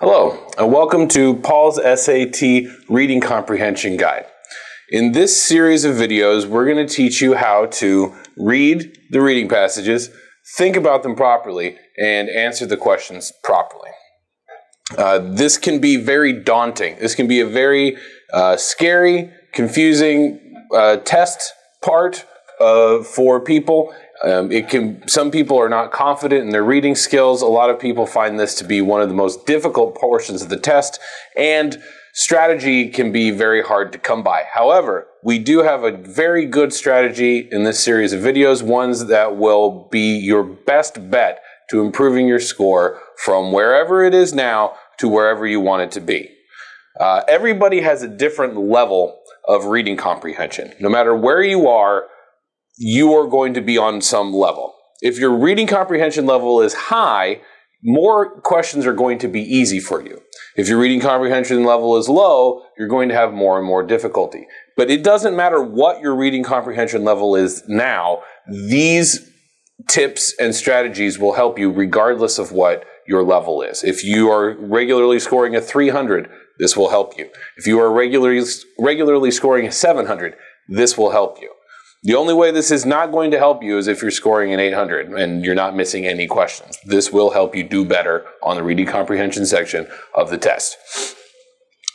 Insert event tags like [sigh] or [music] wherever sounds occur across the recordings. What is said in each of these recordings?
Hello, and welcome to Paul's SAT Reading Comprehension Guide. In this series of videos, we're going to teach you how to read the reading passages, think about them properly, and answer the questions properly. Uh, this can be very daunting. This can be a very uh, scary, confusing uh, test part uh, for people. Um, it can. Some people are not confident in their reading skills. A lot of people find this to be one of the most difficult portions of the test, and strategy can be very hard to come by. However, we do have a very good strategy in this series of videos, ones that will be your best bet to improving your score from wherever it is now to wherever you want it to be. Uh, everybody has a different level of reading comprehension. No matter where you are, you are going to be on some level. If your reading comprehension level is high, more questions are going to be easy for you. If your reading comprehension level is low, you're going to have more and more difficulty. But it doesn't matter what your reading comprehension level is now, these tips and strategies will help you regardless of what your level is. If you are regularly scoring a 300, this will help you. If you are regularly, regularly scoring a 700, this will help you. The only way this is not going to help you is if you're scoring an 800 and you're not missing any questions. This will help you do better on the reading comprehension section of the test.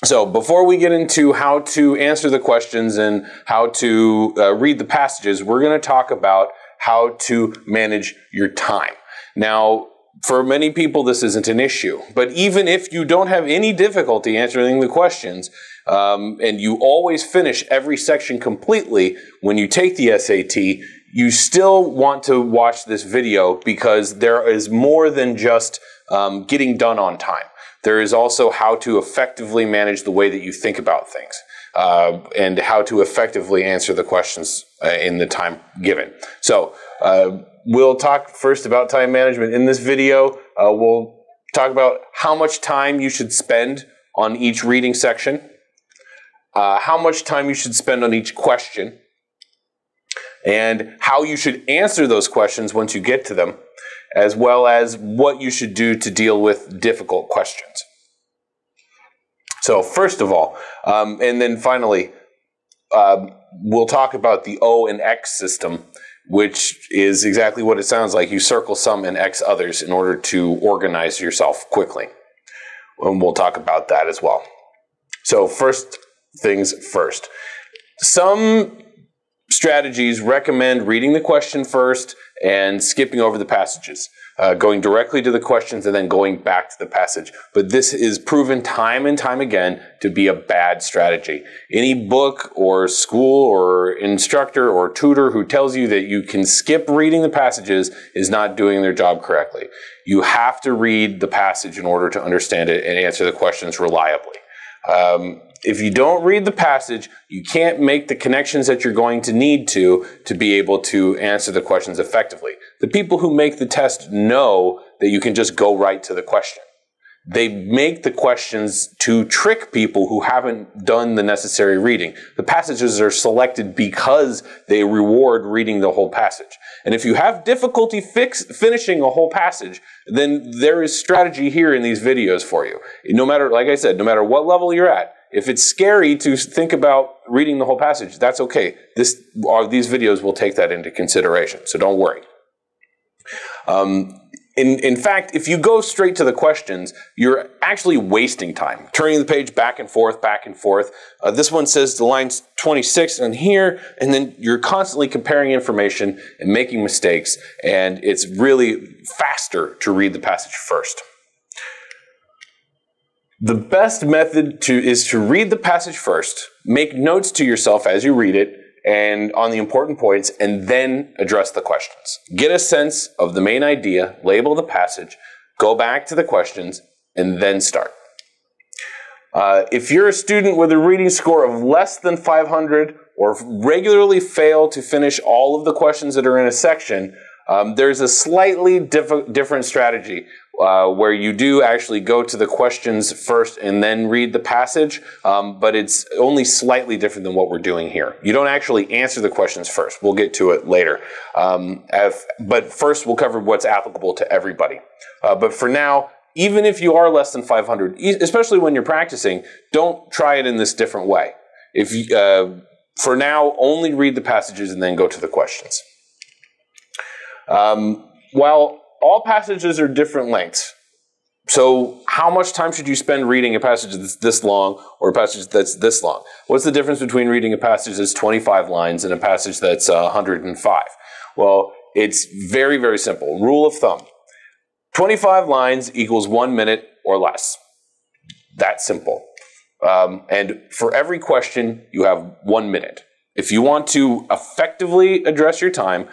So before we get into how to answer the questions and how to uh, read the passages, we're going to talk about how to manage your time. Now, for many people, this isn't an issue. But even if you don't have any difficulty answering the questions, um, and you always finish every section completely when you take the SAT, you still want to watch this video because there is more than just um, getting done on time. There is also how to effectively manage the way that you think about things. Uh, and how to effectively answer the questions uh, in the time given. So, uh, we'll talk first about time management in this video. Uh, we'll talk about how much time you should spend on each reading section uh, how much time you should spend on each question, and how you should answer those questions once you get to them, as well as what you should do to deal with difficult questions. So, first of all, um, and then finally, uh, we'll talk about the O and X system, which is exactly what it sounds like. You circle some and X others in order to organize yourself quickly. And we'll talk about that as well. So, first, things first. Some strategies recommend reading the question first and skipping over the passages, uh, going directly to the questions and then going back to the passage. But this is proven time and time again to be a bad strategy. Any book or school or instructor or tutor who tells you that you can skip reading the passages is not doing their job correctly. You have to read the passage in order to understand it and answer the questions reliably. Um, if you don't read the passage, you can't make the connections that you're going to need to to be able to answer the questions effectively. The people who make the test know that you can just go right to the question. They make the questions to trick people who haven't done the necessary reading. The passages are selected because they reward reading the whole passage. And if you have difficulty fix, finishing a whole passage, then there is strategy here in these videos for you. No matter, like I said, no matter what level you're at, if it's scary to think about reading the whole passage, that's okay. This, these videos will take that into consideration, so don't worry. Um, in, in fact, if you go straight to the questions, you're actually wasting time. Turning the page back and forth, back and forth. Uh, this one says the line's 26 and here, and then you're constantly comparing information and making mistakes, and it's really faster to read the passage first. The best method to is to read the passage first, make notes to yourself as you read it and on the important points and then address the questions. Get a sense of the main idea, label the passage, go back to the questions and then start. Uh, if you're a student with a reading score of less than 500 or regularly fail to finish all of the questions that are in a section, um, there's a slightly diff- different strategy uh, where you do actually go to the questions first and then read the passage, um, but it's only slightly different than what we're doing here. You don't actually answer the questions first. We'll get to it later. Um, if, but first, we'll cover what's applicable to everybody. Uh, but for now, even if you are less than 500, especially when you're practicing, don't try it in this different way. If you, uh, for now, only read the passages and then go to the questions. Um, while all passages are different lengths, so how much time should you spend reading a passage that's this long or a passage that's this long? What's the difference between reading a passage that's 25 lines and a passage that's uh, 105? Well, it's very, very simple. Rule of thumb. 25 lines equals one minute or less. That simple. Um, and for every question, you have one minute. If you want to effectively address your time,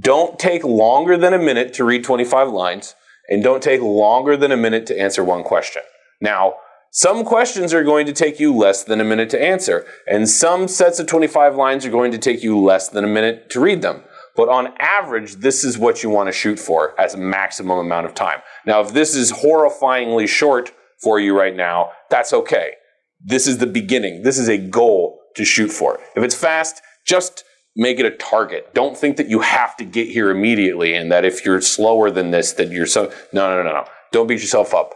don't take longer than a minute to read 25 lines and don't take longer than a minute to answer one question. Now, some questions are going to take you less than a minute to answer, and some sets of 25 lines are going to take you less than a minute to read them. But on average, this is what you want to shoot for as a maximum amount of time. Now, if this is horrifyingly short for you right now, that's okay. This is the beginning. This is a goal to shoot for. If it's fast, just make it a target. Don't think that you have to get here immediately and that if you're slower than this, that you're so, no, no, no, no. Don't beat yourself up.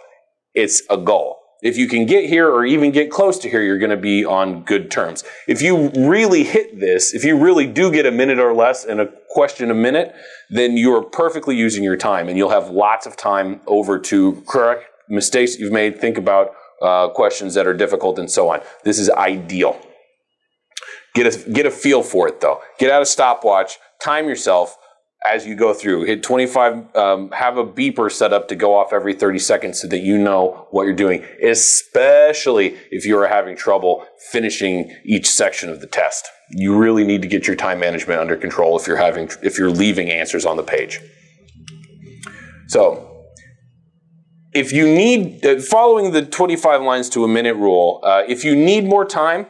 It's a goal. If you can get here or even get close to here, you're going to be on good terms. If you really hit this, if you really do get a minute or less and a question a minute, then you're perfectly using your time and you'll have lots of time over to correct mistakes you've made, think about uh, questions that are difficult and so on. This is ideal. Get a, get a feel for it though. Get out a stopwatch, time yourself as you go through. Hit 25, um, have a beeper set up to go off every 30 seconds so that you know what you're doing, especially if you are having trouble finishing each section of the test. You really need to get your time management under control if you're having, if you're leaving answers on the page. So, if you need, uh, following the 25 lines to a minute rule, uh, if you need more time,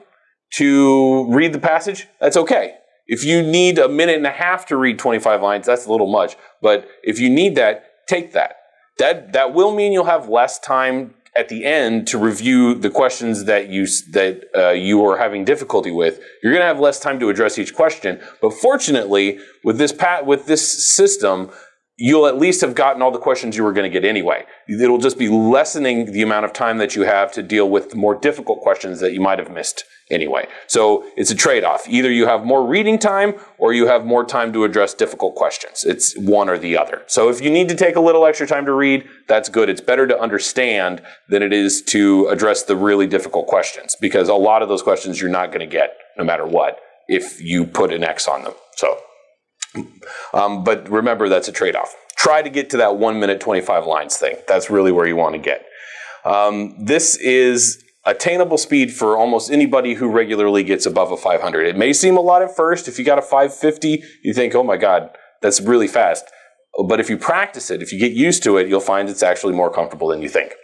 to read the passage, that's okay. If you need a minute and a half to read 25 lines, that's a little much. But if you need that, take that. That, that will mean you'll have less time at the end to review the questions that you that uh, you are having difficulty with. You're going to have less time to address each question. But fortunately, with this pat with this system, you'll at least have gotten all the questions you were going to get anyway. It'll just be lessening the amount of time that you have to deal with the more difficult questions that you might have missed anyway. So it's a trade-off. Either you have more reading time or you have more time to address difficult questions. It's one or the other. So if you need to take a little extra time to read, that's good. It's better to understand than it is to address the really difficult questions because a lot of those questions you're not going to get no matter what if you put an X on them. So um, but remember, that's a trade off. Try to get to that one minute, 25 lines thing. That's really where you want to get. Um, this is attainable speed for almost anybody who regularly gets above a 500. It may seem a lot at first. If you got a 550, you think, oh my God, that's really fast. But if you practice it, if you get used to it, you'll find it's actually more comfortable than you think.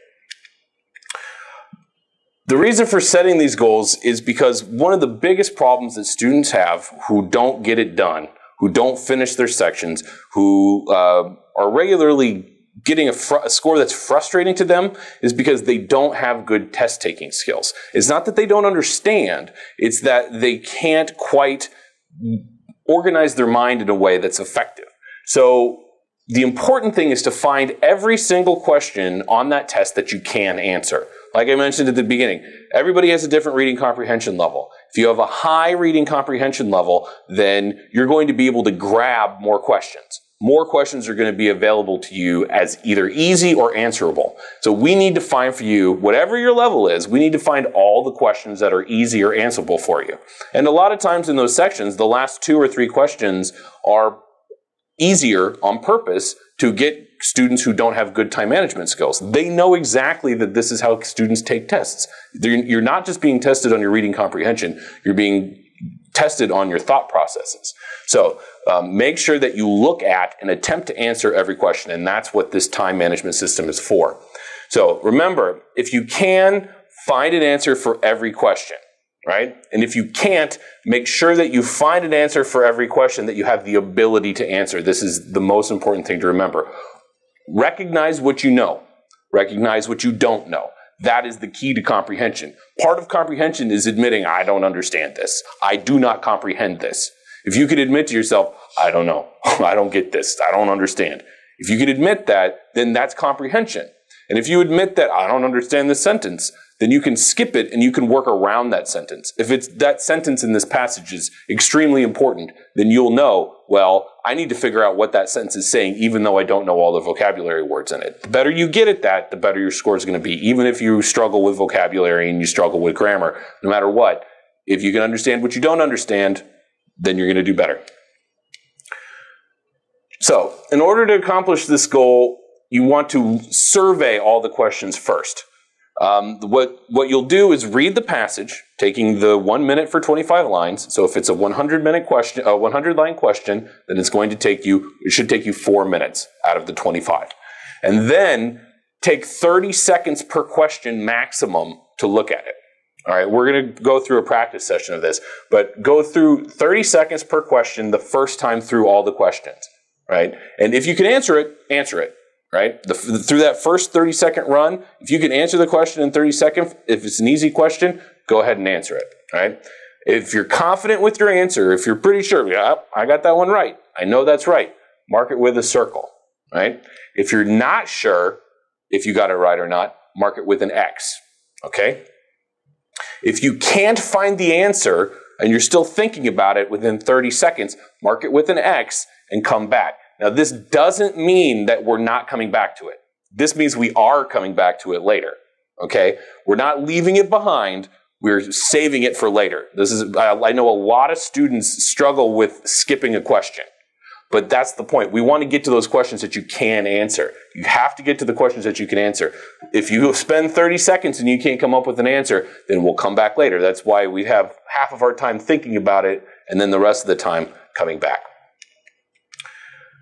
The reason for setting these goals is because one of the biggest problems that students have who don't get it done who don't finish their sections, who uh, are regularly getting a, fr- a, score that's frustrating to them is because they don't have good test taking skills. It's not that they don't understand, it's that they can't quite organize their mind in a way that's effective. So the important thing is to find every single question on that test that you can answer. Like I mentioned at the beginning, everybody has a different reading comprehension level. If you have a high reading comprehension level, then you're going to be able to grab more questions. More questions are going to be available to you as either easy or answerable. So we need to find for you, whatever your level is, we need to find all the questions that are easy or answerable for you. And a lot of times in those sections, the last two or three questions are easier on purpose to get students who don't have good time management skills. They know exactly that this is how students take tests. They're, you're not just being tested on your reading comprehension, you're being tested on your thought processes. So um, make sure that you look at and attempt to answer every question, and that's what this time management system is for. So remember, if you can, find an answer for every question right? And if you can't, make sure that you find an answer for every question that you have the ability to answer. This is the most important thing to remember. Recognize what you know. Recognize what you don't know. That is the key to comprehension. Part of comprehension is admitting, I don't understand this. I do not comprehend this. If you can admit to yourself, I don't know. [laughs] I don't get this. I don't understand. If you can admit that, then that's comprehension. And if you admit that I don't understand this sentence, then you can skip it and you can work around that sentence. If it's that sentence in this passage is extremely important, then you'll know, well, I need to figure out what that sentence is saying, even though I don't know all the vocabulary words in it. The better you get at that, the better your score is going to be. Even if you struggle with vocabulary and you struggle with grammar, no matter what, if you can understand what you don't understand, then you're going to do better. So, in order to accomplish this goal, you want to survey all the questions first. Um, what, what you'll do is read the passage, taking the one minute for 25 lines. So if it's a 100 minute question, a 100 line question, then it's going to take you, it should take you four minutes out of the 25. And then take 30 seconds per question maximum to look at it. All right, we're going to go through a practice session of this, but go through 30 seconds per question the first time through all the questions, right? And if you can answer it, answer it right? The, through that first 30 second run, if you can answer the question in 30 seconds, if it's an easy question, go ahead and answer it, right? If you're confident with your answer, if you're pretty sure, yeah, I got that one right. I know that's right. Mark it with a circle, right? If you're not sure if you got it right or not, mark it with an X, okay? If you can't find the answer and you're still thinking about it within 30 seconds, mark it with an X and come back. Now, this doesn't mean that we're not coming back to it. This means we are coming back to it later. Okay? We're not leaving it behind. We're saving it for later. This is, I know a lot of students struggle with skipping a question. But that's the point. We want to get to those questions that you can answer. You have to get to the questions that you can answer. If you spend 30 seconds and you can't come up with an answer, then we'll come back later. That's why we have half of our time thinking about it and then the rest of the time coming back.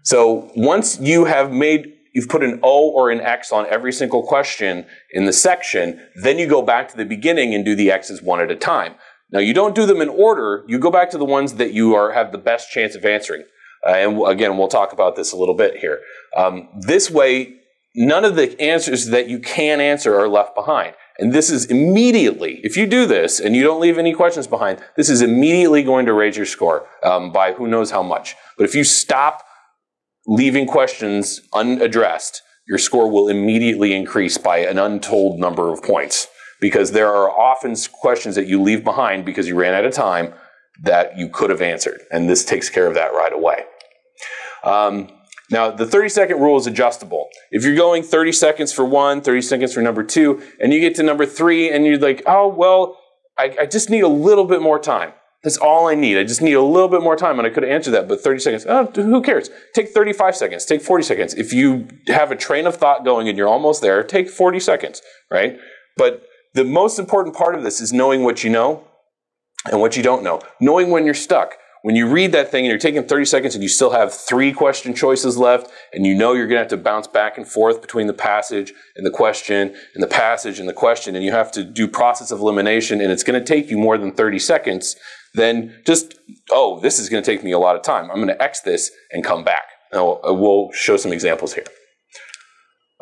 So once you have made, you've put an O or an X on every single question in the section, then you go back to the beginning and do the X's one at a time. Now you don't do them in order, you go back to the ones that you are, have the best chance of answering. Uh, and again, we'll talk about this a little bit here. Um, this way, none of the answers that you can answer are left behind. And this is immediately, if you do this and you don't leave any questions behind, this is immediately going to raise your score um, by who knows how much. But if you stop leaving questions unaddressed, your score will immediately increase by an untold number of points because there are often questions that you leave behind because you ran out of time that you could have answered. And this takes care of that right away. Um, now, the 30 second rule is adjustable. If you're going 30 seconds for one, 30 seconds for number two, and you get to number three and you're like, oh, well, I, I just need a little bit more time. That's all I need. I just need a little bit more time, and I could have answered that, but 30 seconds, oh, who cares? Take 35 seconds, take 40 seconds. If you have a train of thought going and you're almost there, take 40 seconds, right? But the most important part of this is knowing what you know and what you don't know. Knowing when you're stuck. When you read that thing and you're taking 30 seconds and you still have three question choices left, and you know you're going to have to bounce back and forth between the passage and the question, and the passage and the question, and you have to do process of elimination, and it's going to take you more than 30 seconds, then just, oh, this is going to take me a lot of time. I'm going to X this and come back. Now, we'll show some examples here.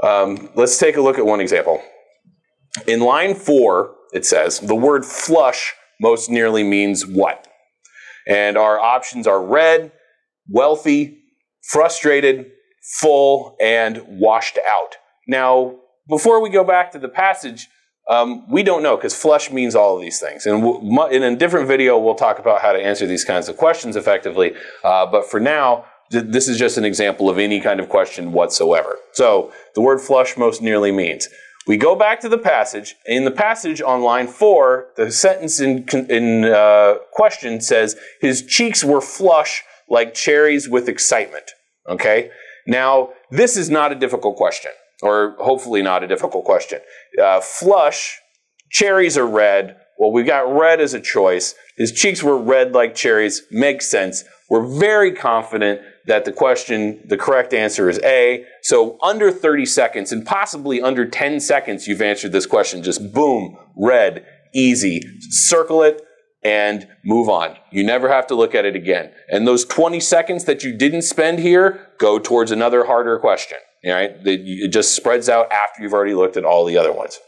Um, let's take a look at one example. In line four, it says, the word flush most nearly means what? And our options are red, wealthy, frustrated, full, and washed out. Now, before we go back to the passage, um, we don't know because flush means all of these things. And we'll, in a different video, we'll talk about how to answer these kinds of questions effectively. Uh, but for now, th- this is just an example of any kind of question whatsoever. So the word flush most nearly means. We go back to the passage. In the passage on line four, the sentence in, in uh, question says, His cheeks were flush like cherries with excitement. Okay? Now, this is not a difficult question or hopefully not a difficult question. Uh, flush, cherries are red. Well, we got red as a choice. His cheeks were red like cherries. Makes sense. We're very confident that the question, the correct answer is A. So under 30 seconds and possibly under 10 seconds, you've answered this question. Just boom, red, easy. Circle it and move on. You never have to look at it again. And those 20 seconds that you didn't spend here go towards another harder question. Right? It just spreads out after you've already looked at all the other ones.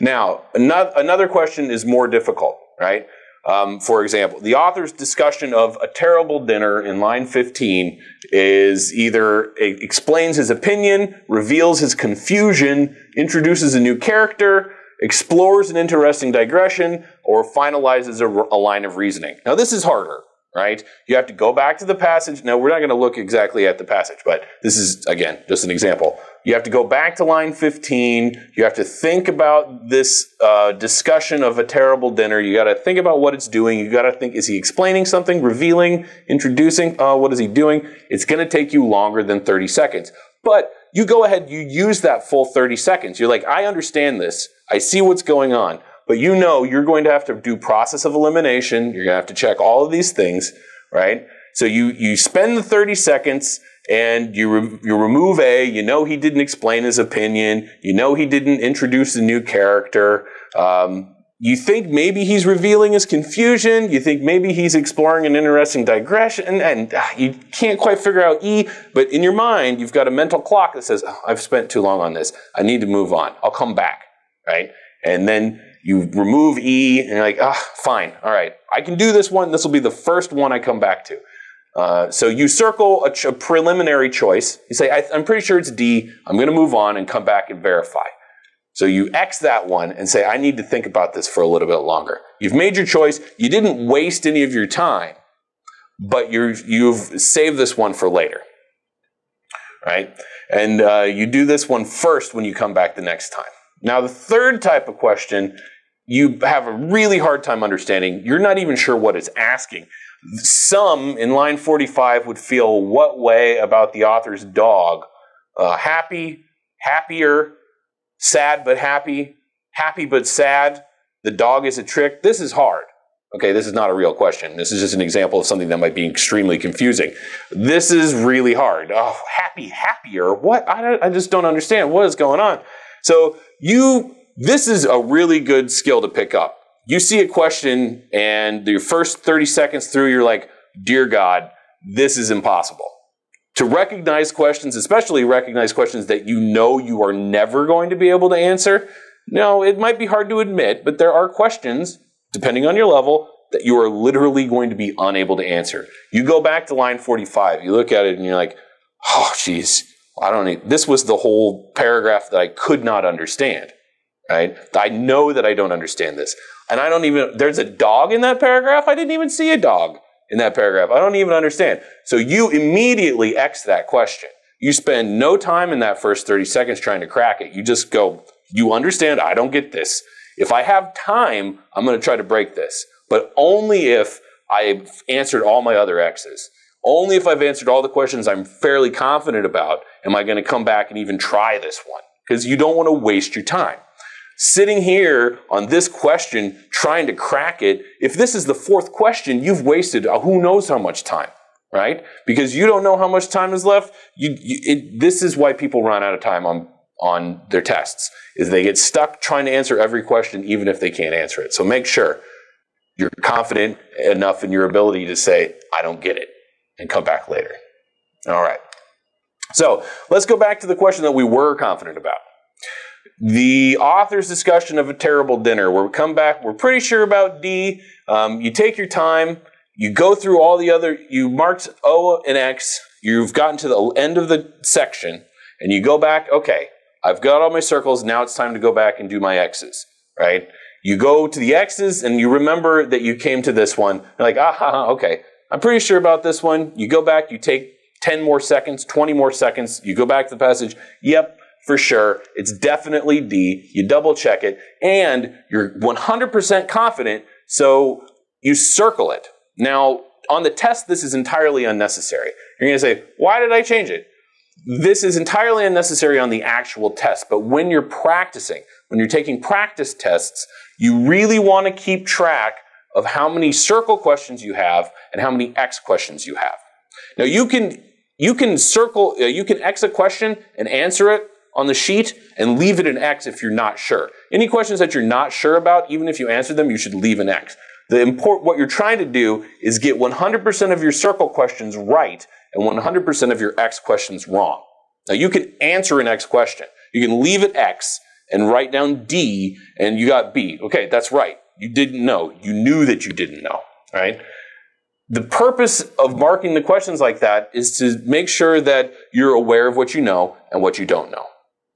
Now, another question is more difficult, right? Um, for example, the author's discussion of a terrible dinner in line 15 is either explains his opinion, reveals his confusion, introduces a new character, explores an interesting digression, or finalizes a, a line of reasoning. Now, this is harder right? You have to go back to the passage. Now, we're not going to look exactly at the passage, but this is, again, just an example. You have to go back to line 15. You have to think about this uh, discussion of a terrible dinner. You got to think about what it's doing. You got to think, is he explaining something, revealing, introducing? Uh, what is he doing? It's going to take you longer than 30 seconds. But you go ahead, you use that full 30 seconds. You're like, I understand this. I see what's going on. But you know you're going to have to do process of elimination. You're going to have to check all of these things, right? So you, you spend the 30 seconds and you, re- you remove A. You know he didn't explain his opinion. You know he didn't introduce a new character. Um, you think maybe he's revealing his confusion. You think maybe he's exploring an interesting digression, and, and uh, you can't quite figure out E. But in your mind, you've got a mental clock that says, oh, "I've spent too long on this. I need to move on. I'll come back." Right, and then you remove E, and you're like, ah, fine, all right, I can do this one. This will be the first one I come back to. Uh, so you circle a, ch- a, preliminary choice. You say, I, am pretty sure it's D. I'm going to move on and come back and verify. So you X that one and say, I need to think about this for a little bit longer. You've made your choice. You didn't waste any of your time, but you you've saved this one for later. Right? And uh, you do this one first when you come back the next time. Now, the third type of question you have a really hard time understanding. You're not even sure what it's asking. Some in line 45 would feel what way about the author's dog? Uh, happy, happier, sad but happy, happy but sad. The dog is a trick. This is hard. Okay, this is not a real question. This is just an example of something that might be extremely confusing. This is really hard. Oh, happy, happier. What? I, I just don't understand. What is going on? So you this is a really good skill to pick up. You see a question, and your first 30 seconds through, you're like, Dear God, this is impossible. To recognize questions, especially recognize questions that you know you are never going to be able to answer, no, it might be hard to admit, but there are questions, depending on your level, that you are literally going to be unable to answer. You go back to line 45, you look at it and you're like, oh, geez, I don't need, this was the whole paragraph that I could not understand right? I know that I don't understand this. And I don't even, there's a dog in that paragraph. I didn't even see a dog in that paragraph. I don't even understand. So you immediately X that question. You spend no time in that first 30 seconds trying to crack it. You just go, you understand, I don't get this. If I have time, I'm going to try to break this, but only if I've answered all my other X's. Only if I've answered all the questions I'm fairly confident about am I going to come back and even try this one. Because you don't want to waste your time sitting here on this question trying to crack it, if this is the fourth question, you've wasted uh, who knows how much time, right? Because you don't know how much time is left. You, you, it, this is why people run out of time on, on their tests, is they get stuck trying to answer every question even if they can't answer it. So make sure you're confident enough in your ability to say, I don't get it, and come back later. All right. So let's go back to the question that we were confident about the author's discussion of a terrible dinner. Where we come back, we're pretty sure about D. Um, you take your time, you go through all the other, you marked O and X, you've gotten to the end of the section, and you go back, okay, I've got all my circles, now it's time to go back and do my X's, right? You go to the X's and you remember that you came to this one. You're like, ah, okay, I'm pretty sure about this one. You go back, you take 10 more seconds, 20 more seconds, you go back to the passage. Yep, for sure. It's definitely D. You double check it and you're 100% confident. So you circle it. Now, on the test, this is entirely unnecessary. You're going to say, why did I change it? This is entirely unnecessary on the actual test. But when you're practicing, when you're taking practice tests, you really want to keep track of how many circle questions you have and how many X questions you have. Now you can you can circle uh, you can X a question and answer it on the sheet and leave it an X if you're not sure. Any questions that you're not sure about, even if you answer them, you should leave an X. The import, what you're trying to do is get 100% of your circle questions right and 100% of your X questions wrong. Now you can answer an X question. You can leave it X and write down D and you got B. Okay, that's right. You didn't know. You knew that you didn't know, right? The purpose of marking the questions like that is to make sure that you're aware of what you know and what you don't know,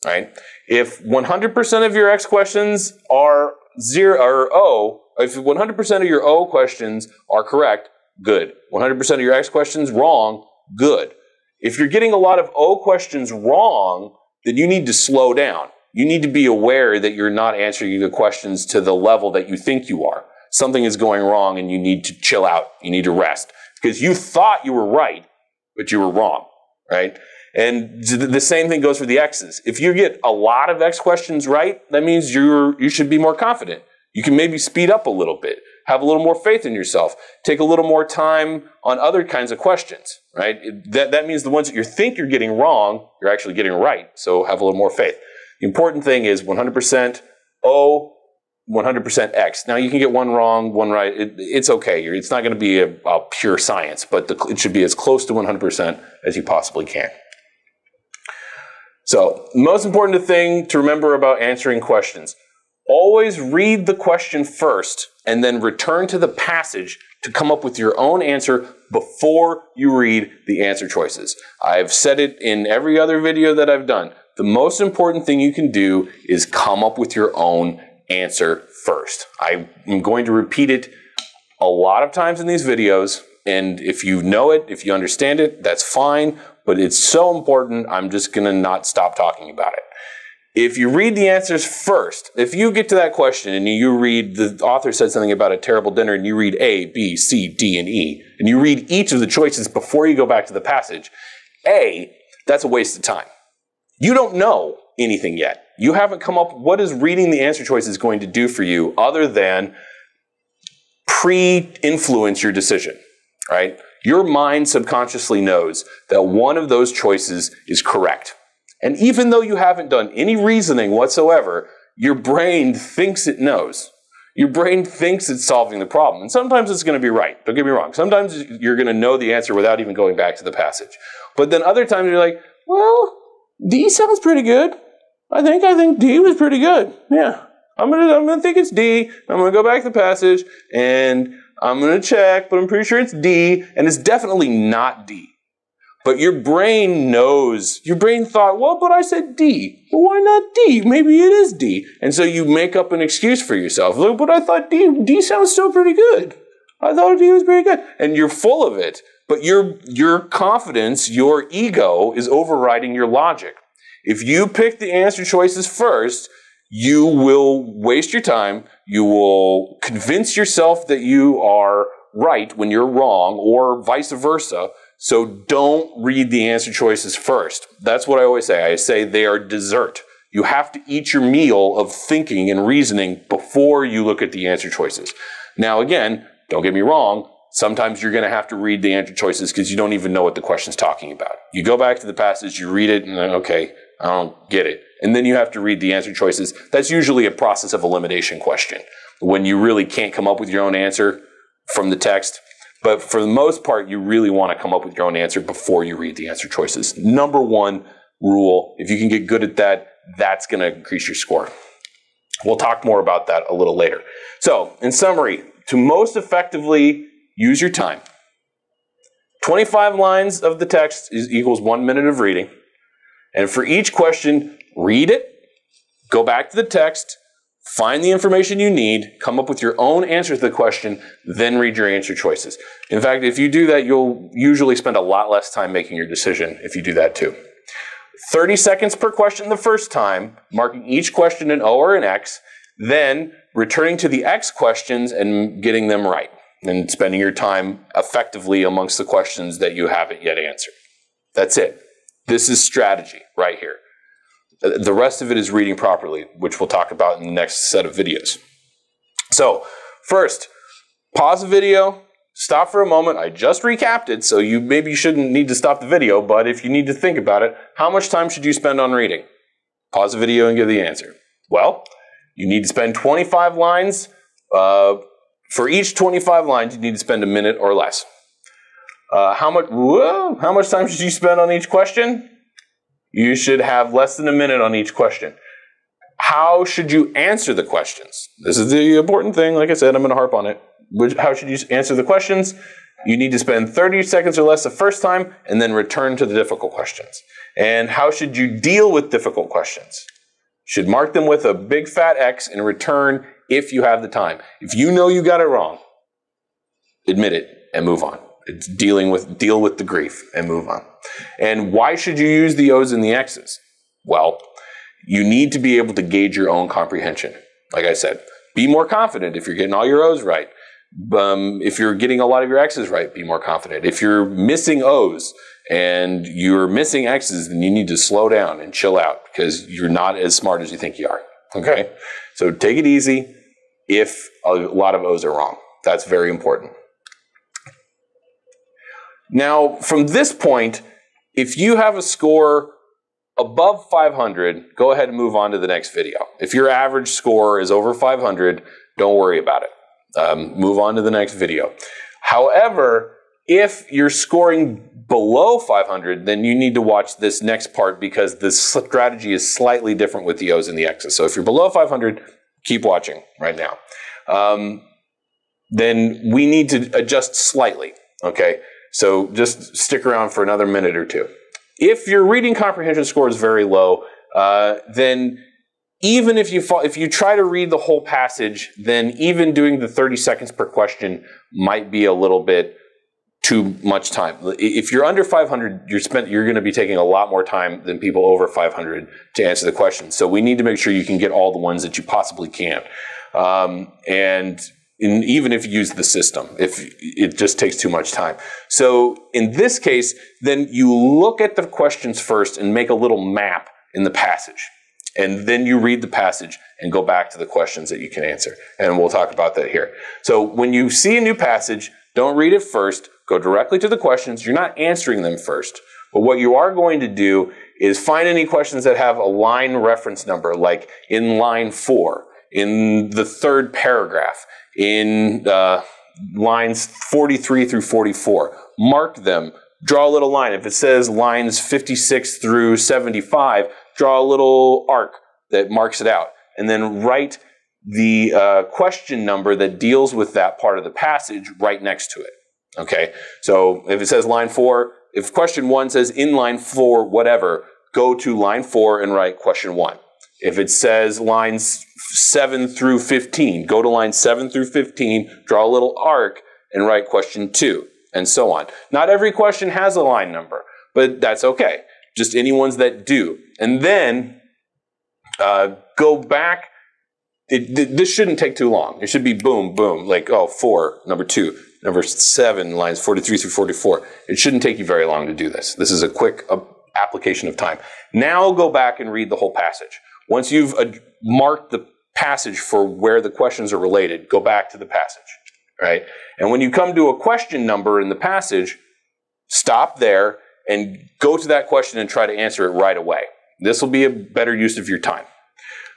right? If 100% of your X questions are zero or O, if 100% of your O questions are correct, good. 100% of your X questions wrong, good. If you're getting a lot of O questions wrong, then you need to slow down. You need to be aware that you're not answering the questions to the level that you think you are. Something is going wrong and you need to chill out. You need to rest because you thought you were right, but you were wrong, right? And the same thing goes for the X's. If you get a lot of X questions right, that means you're, you should be more confident. You can maybe speed up a little bit, have a little more faith in yourself, take a little more time on other kinds of questions, right? That, that means the ones that you think you're getting wrong, you're actually getting right. So have a little more faith. The important thing is 100% O, 100% X. Now you can get one wrong, one right. It, it's okay. It's not going to be a, a, pure science, but the, it should be as close to 100% as you possibly can. So, most important thing to remember about answering questions. Always read the question first and then return to the passage to come up with your own answer before you read the answer choices. I've said it in every other video that I've done. The most important thing you can do is come up with your own answer first. I'm going to repeat it a lot of times in these videos. And if you know it, if you understand it, that's fine. But it's so important, I'm just going to not stop talking about it. If you read the answers first, if you get to that question and you read, the author said something about a terrible dinner and you read A, B, C, D, and E, and you read each of the choices before you go back to the passage, A, that's a waste of time. You don't know anything yet. You haven't come up, what is reading the answer choices going to do for you other than pre-influence your decision, right? Your mind subconsciously knows that one of those choices is correct. And even though you haven't done any reasoning whatsoever, your brain thinks it knows. Your brain thinks it's solving the problem. And sometimes it's going to be right. Don't get me wrong. Sometimes you're going to know the answer without even going back to the passage. But then other times you're like, well, D sounds pretty good. I think I think D was pretty good. Yeah. I'm gonna I'm gonna think it's D. I'm gonna go back to the passage and I'm gonna check, but I'm pretty sure it's D, and it's definitely not D. But your brain knows. Your brain thought, well, but I said D. Well, why not D? Maybe it is D. And so you make up an excuse for yourself. Look, but I thought D D sounds still pretty good. I thought D was pretty good. And you're full of it. But your, your confidence, your ego is overriding your logic. If you pick the answer choices first, you will waste your time. You will convince yourself that you are right when you're wrong or vice versa. So don't read the answer choices first. That's what I always say. I say they are dessert. You have to eat your meal of thinking and reasoning before you look at the answer choices. Now, again, don't get me wrong. Sometimes you're going to have to read the answer choices because you don't even know what the question's talking about. You go back to the passage, you read it, and then, okay, I don't get it. And then you have to read the answer choices. That's usually a process of elimination question when you really can't come up with your own answer from the text. But for the most part, you really want to come up with your own answer before you read the answer choices. Number one rule, if you can get good at that, that's going to increase your score. We'll talk more about that a little later. So, in summary, to most effectively use your time. 25 lines of the text is, equals one minute of reading. And for each question, read it, go back to the text, find the information you need, come up with your own answer to the question, then read your answer choices. In fact, if you do that, you'll usually spend a lot less time making your decision if you do that too. 30 seconds per question the first time, marking each question an O or an X, then returning to the X questions and getting them right and spending your time effectively amongst the questions that you haven't yet answered. That's it. This is strategy right here. The rest of it is reading properly, which we'll talk about in the next set of videos. So, first, pause the video, stop for a moment. I just recapped it, so you maybe shouldn't need to stop the video, but if you need to think about it, how much time should you spend on reading? Pause the video and give the answer. Well, you need to spend 25 lines uh, for each 25 lines, you need to spend a minute or less. Uh, how much? Whoa, how much time should you spend on each question? You should have less than a minute on each question. how should you answer the questions? This is the important thing. Like I said, I'm going to harp on it. Which, how should you answer the questions? You need to spend 30 seconds or less the first time and then return to the difficult questions. And how should you deal with difficult questions? Should mark them with a big fat X and return if you have the time. If you know you got it wrong, admit it and move on. It's dealing with deal with the grief and move on. And why should you use the O's and the X's? Well, you need to be able to gauge your own comprehension. Like I said, be more confident if you're getting all your O's right. Um, if you're getting a lot of your X's right, be more confident. If you're missing O's and you're missing X's, then you need to slow down and chill out because you're not as smart as you think you are. Okay? So take it easy if a lot of O's are wrong. That's very important. Now, from this point, if you have a score above 500, go ahead and move on to the next video. If your average score is over 500, don't worry about it. Um, move on to the next video. However, if you're scoring below 500, then you need to watch this next part because the strategy is slightly different with the O's and the X's. So if you're below 500, keep watching right now. Um, then we need to adjust slightly. Okay. So just stick around for another minute or two. If your reading comprehension score is very low, uh, then even if you fall, if you try to read the whole passage, then even doing the 30 seconds per question might be a little bit too much time. If you're under 500, you're spent you're going to be taking a lot more time than people over 500 to answer the question. So we need to make sure you can get all the ones that you possibly can. Um, and in, even if you use the system, if it just takes too much time. So in this case, then you look at the questions first and make a little map in the passage. And then you read the passage and go back to the questions that you can answer. And we'll talk about that here. So when you see a new passage, don't read it first. Go directly to the questions. You're not answering them first. But what you are going to do is find any questions that have a line reference number, like in line four, in the third paragraph, in uh, lines 43 through 44. Mark them. Draw a little line. If it says lines 56 through 75, draw a little arc that marks it out. And then write the uh, question number that deals with that part of the passage right next to it. Okay, so if it says line four, if question one says in line four, whatever, go to line four and write question one. If it says lines 7 through 15, go to line 7 through 15, draw a little arc, and write question 2, and so on. Not every question has a line number, but that's okay. Just any ones that do. And then uh, go back. It, this shouldn't take too long. It should be boom, boom, like, oh, four, number two, number seven, lines 43 through 44. It shouldn't take you very long to do this. This is a quick uh, application of time. Now go back and read the whole passage. Once you've uh, marked the passage for where the questions are related, go back to the passage, right? And when you come to a question number in the passage, stop there and go to that question and try to answer it right away. This will be a better use of your time.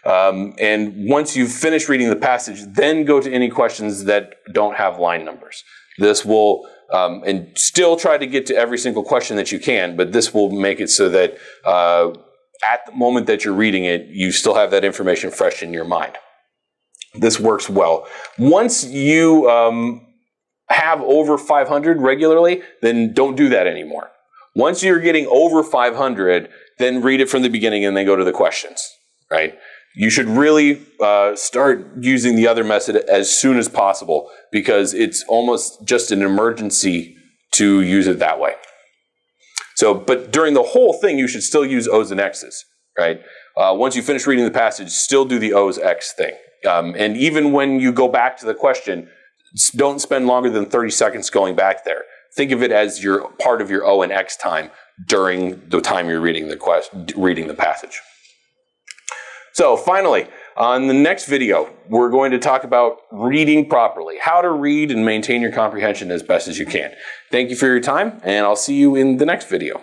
Um, and once you've finished reading the passage, then go to any questions that don't have line numbers. This will, um, and still try to get to every single question that you can, but this will make it so that uh, at the moment that you're reading it, you still have that information fresh in your mind. This works well. Once you um, have over 500 regularly, then don't do that anymore. Once you're getting over 500, then read it from the beginning and then go to the questions, right? You should really uh, start using the other method as soon as possible because it's almost just an emergency to use it that way. So, but during the whole thing, you should still use O's and X's, right? Uh, once you finish reading the passage, still do the O's X thing. Um, and even when you go back to the question, don't spend longer than 30 seconds going back there. Think of it as your part of your O and X time during the time you're reading the quest, reading the passage. So finally, on the next video, we're going to talk about reading properly, how to read and maintain your comprehension as best as you can. Thank you for your time, and I'll see you in the next video.